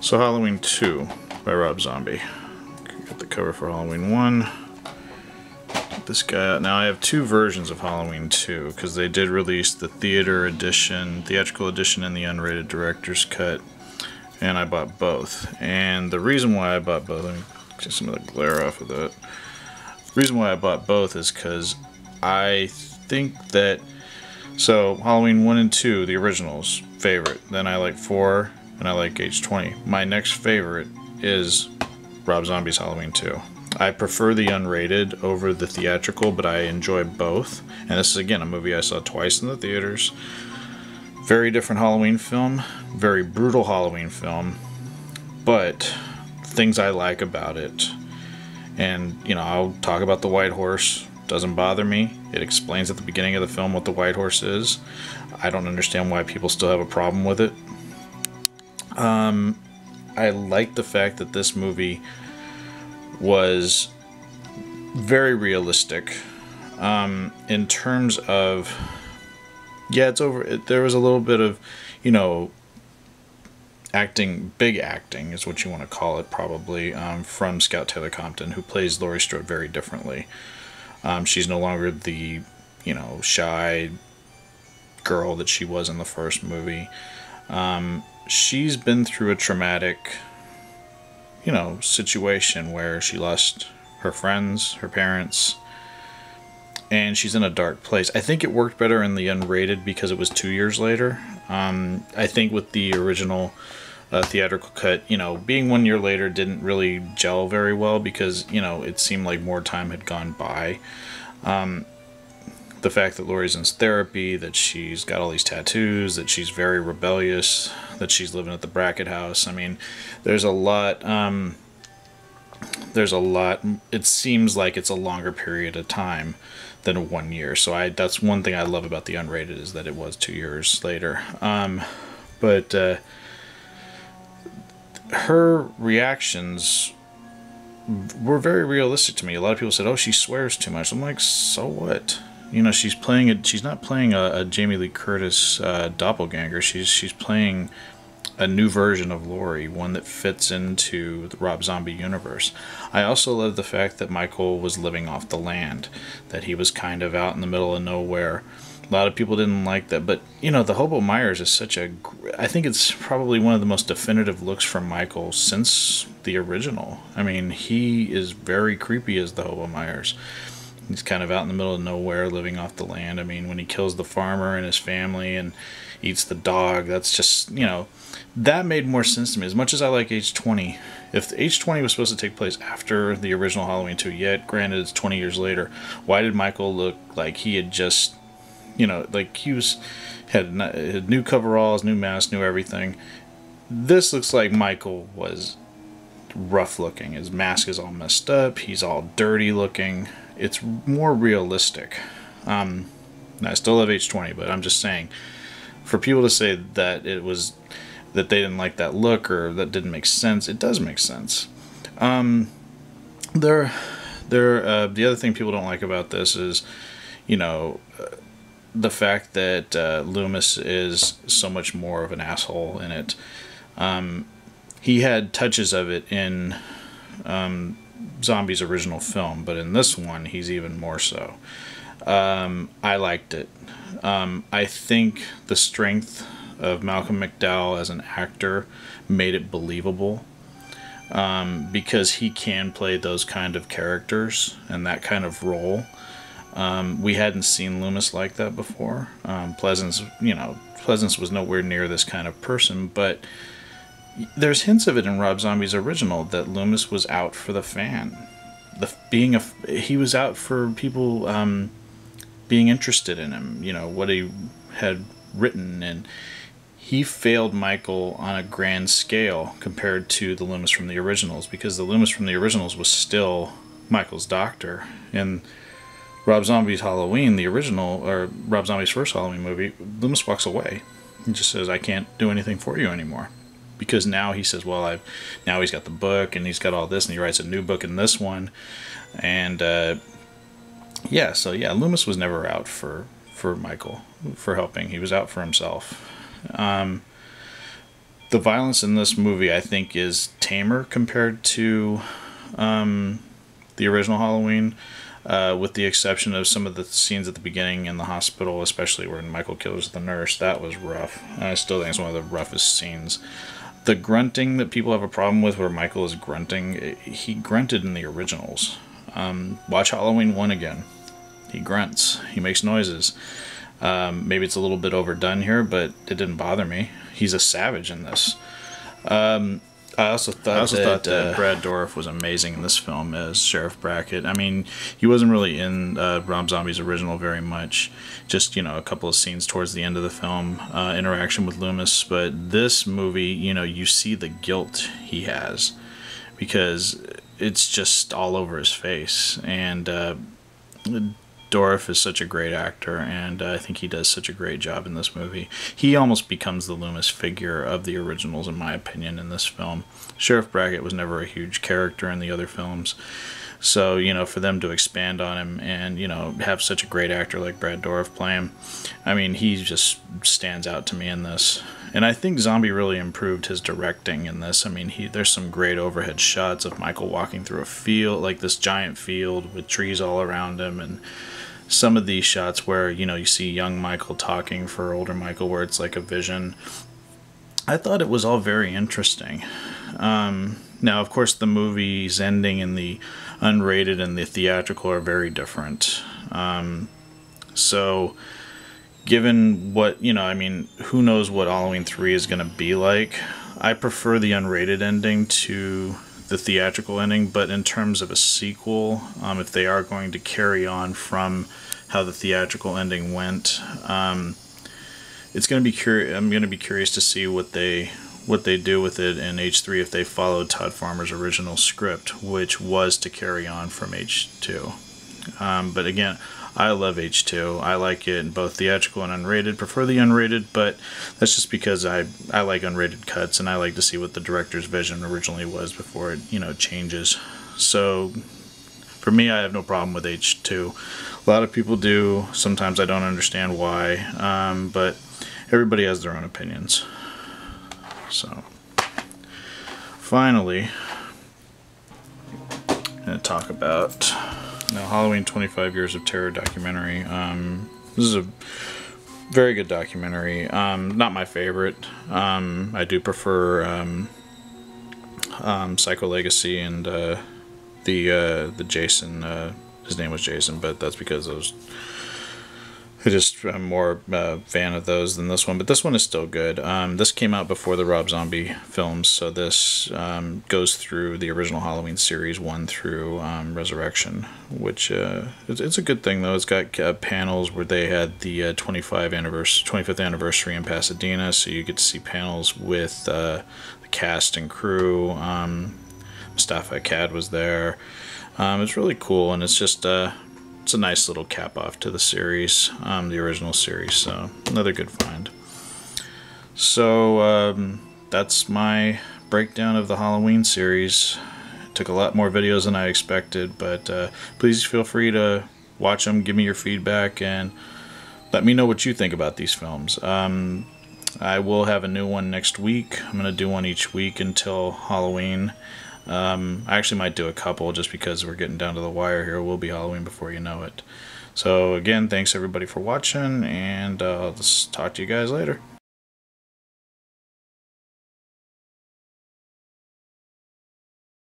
So Halloween 2 by Rob Zombie. Got the cover for Halloween 1. Get this guy out. Now I have two versions of Halloween 2 because they did release the theater edition, theatrical edition, and the unrated director's cut. And I bought both. And the reason why I bought both, let me get some of the glare off of that. The reason why I bought both is because I think that so Halloween 1 and 2, the originals, favorite. Then I like 4 and I like H20. My next favorite is Rob Zombie's Halloween 2. I prefer the unrated over the theatrical, but I enjoy both. And this is again a movie I saw twice in the theaters. Very different Halloween film, very brutal Halloween film, but things I like about it. And, you know, I'll talk about the White Horse. Doesn't bother me. It explains at the beginning of the film what the White Horse is. I don't understand why people still have a problem with it. Um, I like the fact that this movie was very realistic. Um, in terms of yeah it's over it, there was a little bit of you know acting big acting is what you want to call it probably um, from scout taylor compton who plays laurie strode very differently. Um, she's no longer the you know shy girl that she was in the first movie. Um, she's been through a traumatic you know, situation where she lost her friends, her parents, and she's in a dark place. I think it worked better in the unrated because it was two years later. Um, I think with the original uh, theatrical cut, you know, being one year later didn't really gel very well because, you know, it seemed like more time had gone by. Um, the fact that Laurie's in therapy, that she's got all these tattoos, that she's very rebellious, that she's living at the Brackett house. I mean, there's a lot. Um, there's a lot. It seems like it's a longer period of time than one year. So I that's one thing I love about the unrated is that it was two years later. Um, but uh, her reactions were very realistic to me. A lot of people said, "Oh, she swears too much." I'm like, "So what?" You know she's playing it she's not playing a, a jamie lee curtis uh, doppelganger she's she's playing a new version of Laurie, one that fits into the Rob Zombie universe. I also love the fact that Michael was living off the land, that he was kind of out in the middle of nowhere. A lot of people didn't like that, but you know, the Hobo Myers is such a. I think it's probably one of the most definitive looks from Michael since the original. I mean, he is very creepy as the Hobo Myers. He's kind of out in the middle of nowhere, living off the land. I mean, when he kills the farmer and his family and eats the dog, that's just, you know, that made more sense to me. As much as I like H20, if H20 was supposed to take place after the original Halloween 2, yet granted it's 20 years later, why did Michael look like he had just, you know, like he was, had, had new coveralls, new mask, new everything. This looks like Michael was rough looking. His mask is all messed up, he's all dirty looking it's more realistic. Um, I still love H20, but I'm just saying, for people to say that it was that they didn't like that look or that didn't make sense, it does make sense. Um, there, there. Uh, the other thing people don't like about this is, you know, uh, the fact that uh, Loomis is so much more of an asshole in it. Um, he had touches of it in um, Zombie's original film, but in this one, he's even more so. Um, I liked it. Um, I think the strength of Malcolm McDowell as an actor made it believable um, because he can play those kind of characters and that kind of role. Um, we hadn't seen Loomis like that before. Um, Pleasence, you know, Pleasence was nowhere near this kind of person, but there's hints of it in Rob Zombie's original that Loomis was out for the fan. The being a he was out for people um, being interested in him. You know what he had written, and he failed Michael on a grand scale compared to the Loomis from the originals because the Loomis from the originals was still Michael's doctor and. Rob Zombie's Halloween, the original, or Rob Zombie's first Halloween movie, Loomis walks away. He just says, I can't do anything for you anymore because now he says, well, I've now he's got the book and he's got all this, and he writes a new book in this one, and uh, yeah, so yeah, Loomis was never out for for Michael for helping. He was out for himself. Um, the violence in this movie, I think, is tamer compared to um, the original Halloween, uh, with the exception of some of the scenes at the beginning in the hospital, especially when Michael kills the nurse. That was rough. I still think it's one of the roughest scenes. The grunting that people have a problem with, where Michael is grunting, he grunted in the originals. Um, watch Halloween 1 again. He grunts, he makes noises. Um, maybe it's a little bit overdone here, but it didn't bother me. He's a savage in this. Um, I also thought I also that, thought that uh, Brad Dourif was amazing in this film as Sheriff Brackett. I mean, he wasn't really in uh, Rob Zombie's original very much. Just you know, a couple of scenes towards the end of the film, uh, interaction with Loomis. But this movie, you know, you see the guilt he has because it's just all over his face, and Dourif is such a great actor, and uh, I think he does such a great job in this movie. He almost becomes the Loomis figure of the originals, in my opinion, in this film. Sheriff Brackett was never a huge character in the other films. So, you know, for them to expand on him and, you know, have such a great actor like Brad Dourif play him, I mean, he just stands out to me in this. And I think Zombie really improved his directing in this. I mean, he there's some great overhead shots of Michael walking through a field, like this giant field with trees all around him and some of these shots where you know you see young Michael talking for older Michael, where it's like a vision. I thought it was all very interesting. Um, now, of course, the movie's ending and the unrated and the theatrical are very different. Um, so, given what you know, I mean, who knows what Halloween three is going to be like? I prefer the unrated ending to the theatrical ending, but in terms of a sequel, um, if they are going to carry on from how the theatrical ending went, um, it's going to be curious. I'm going to be curious to see what they what they do with it in H3 if they followed Todd Farmer's original script, which was to carry on from H2. Um, but again, I love H2. I like it in both theatrical and unrated. Prefer the unrated, but that's just because I I like unrated cuts and I like to see what the director's vision originally was before it you know changes. So for me, I have no problem with H2. A lot of people do. Sometimes I don't understand why, um, but everybody has their own opinions. So finally, I'm going to talk about now, Halloween 25 Years of Terror documentary. Um, this is a very good documentary. Um, not my favorite. Um, I do prefer um, um, Psycho Legacy and uh, the uh, the Jason. Uh, his name was Jason, but that's because those I just I'm more uh, fan of those than this one, but this one is still good. Um, this came out before the Rob Zombie films, so this um, goes through the original Halloween series one through um, Resurrection, which uh, it's, it's, a good thing though. It's got uh, panels where they had the uh, 25 anniversary, 25th anniversary in Pasadena, so you get to see panels with uh, the cast and crew. Um, Moustapha Akkad was there. Um, it's really cool, and it's just uh, it's a nice little cap off to the series, um, the original series. So another good find. So um, that's my breakdown of the Halloween series. It took a lot more videos than I expected, but uh, please feel free to watch them, give me your feedback, and let me know what you think about these films. Um, I will have a new one next week. I'm going to do one each week until Halloween. Um, I actually might do a couple just because we're getting down to the wire here. It will be Halloween before you know it. So again, thanks everybody for watching, and uh, I'll just talk to you guys later.